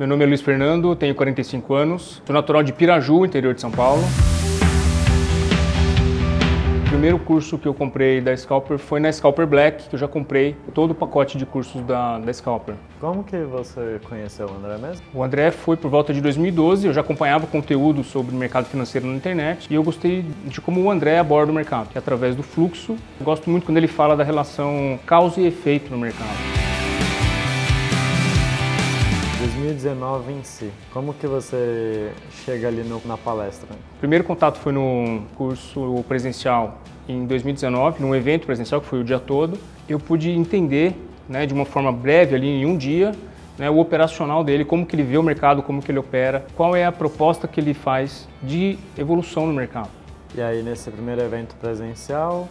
Meu nome é Luiz Fernando, tenho 45 anos, sou natural de Piraju, interior de São Paulo. O primeiro curso que eu comprei da Scalper foi na Scalper Black, que eu já comprei todo o pacote de cursos da, da Scalper. Como que você conheceu o André mesmo? O André foi por volta de 2012, eu já acompanhava conteúdo sobre mercado financeiro na internet e eu gostei de como o André aborda o mercado, que é através do fluxo. Eu gosto muito quando ele fala da relação causa e efeito no mercado. 2019 em si, como que você chega ali no, na palestra? O primeiro contato foi no curso presencial em 2019, num evento presencial que foi o dia todo. Eu pude entender, né, de uma forma breve ali em um dia, né, o operacional dele, como que ele vê o mercado, como que ele opera, qual é a proposta que ele faz de evolução no mercado. E aí nesse primeiro evento presencial,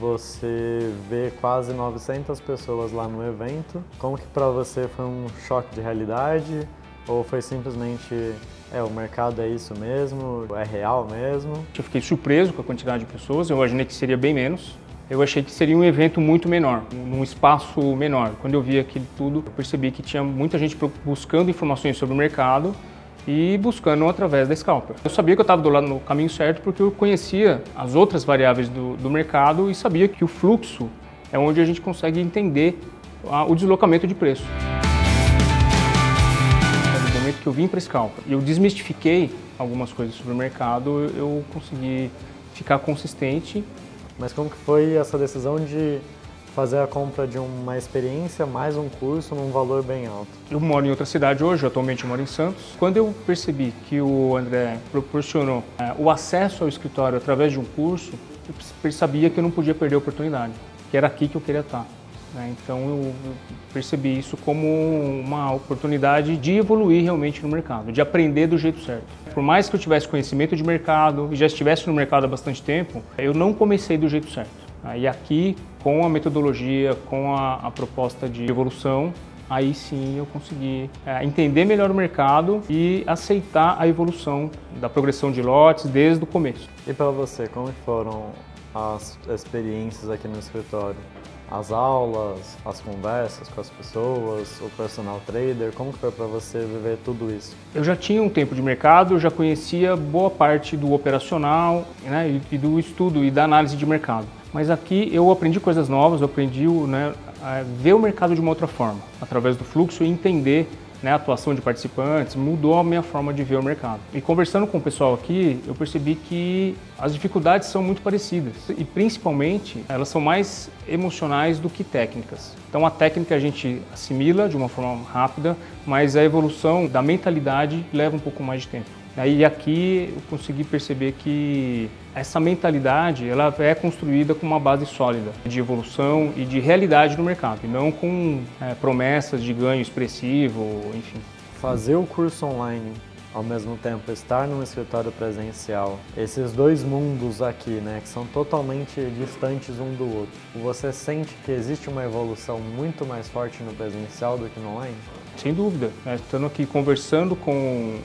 você vê quase 900 pessoas lá no evento. Como que para você foi um choque de realidade ou foi simplesmente é, o mercado é isso mesmo, é real mesmo? Eu fiquei surpreso com a quantidade de pessoas, eu imaginei que seria bem menos. Eu achei que seria um evento muito menor, num espaço menor. Quando eu vi aquilo tudo, eu percebi que tinha muita gente buscando informações sobre o mercado e buscando através da Scalper. Eu sabia que eu estava do lado no caminho certo porque eu conhecia as outras variáveis do, do mercado e sabia que o fluxo é onde a gente consegue entender a, o deslocamento de preço. No momento que eu vim para a Scalper e eu desmistifiquei algumas coisas sobre o mercado, eu consegui ficar consistente. Mas como que foi essa decisão de fazer a compra de uma experiência mais um curso num valor bem alto. Eu moro em outra cidade hoje, atualmente moro em Santos. Quando eu percebi que o André proporcionou é, o acesso ao escritório através de um curso, eu sabia que eu não podia perder a oportunidade, que era aqui que eu queria estar. Né? Então eu percebi isso como uma oportunidade de evoluir realmente no mercado, de aprender do jeito certo. Por mais que eu tivesse conhecimento de mercado e já estivesse no mercado há bastante tempo, eu não comecei do jeito certo. E aqui, com a metodologia, com a, a proposta de evolução, aí sim eu consegui é, entender melhor o mercado e aceitar a evolução da progressão de lotes desde o começo. E para você, como foram as experiências aqui no escritório? As aulas, as conversas com as pessoas, o personal trader, como foi para você viver tudo isso? Eu já tinha um tempo de mercado, já conhecia boa parte do operacional né, e do estudo e da análise de mercado. Mas aqui eu aprendi coisas novas, eu aprendi né, a ver o mercado de uma outra forma, através do fluxo e entender né, a atuação de participantes, mudou a minha forma de ver o mercado. E conversando com o pessoal aqui, eu percebi que as dificuldades são muito parecidas e principalmente elas são mais emocionais do que técnicas. Então a técnica a gente assimila de uma forma rápida, mas a evolução da mentalidade leva um pouco mais de tempo. E aqui eu consegui perceber que essa mentalidade ela é construída com uma base sólida de evolução e de realidade no mercado, e não com é, promessas de ganho expressivo, enfim. Fazer o curso online ao mesmo tempo estar num escritório presencial, esses dois mundos aqui, né, que são totalmente distantes um do outro, você sente que existe uma evolução muito mais forte no presencial do que no online? Sem dúvida. Né? Estando aqui conversando com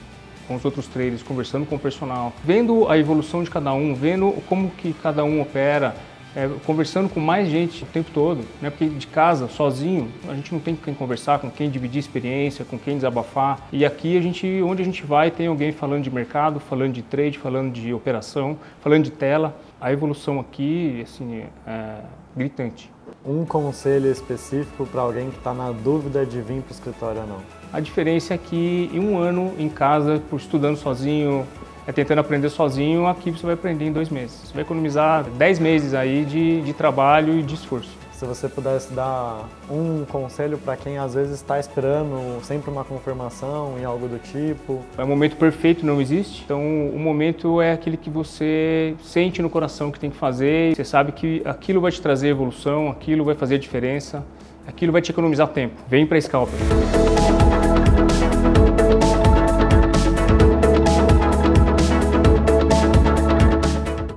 com os outros traders, conversando com o personal, vendo a evolução de cada um, vendo como que cada um opera, é, conversando com mais gente o tempo todo, né? Porque de casa, sozinho, a gente não tem com quem conversar, com quem dividir experiência, com quem desabafar. E aqui a gente, onde a gente vai, tem alguém falando de mercado, falando de trade, falando de operação, falando de tela. A evolução aqui, assim, é gritante. Um conselho específico para alguém que está na dúvida de vir para o escritório ou não? A diferença é que em um ano em casa, por estudando sozinho, é tentando aprender sozinho, aqui você vai aprender em dois meses. Você vai economizar dez meses aí de, de trabalho e de esforço. Se você pudesse dar um conselho para quem às vezes está esperando sempre uma confirmação em algo do tipo. O momento perfeito não existe, então o momento é aquele que você sente no coração que tem que fazer, você sabe que aquilo vai te trazer evolução, aquilo vai fazer diferença, aquilo vai te economizar tempo. Vem para a Scalper.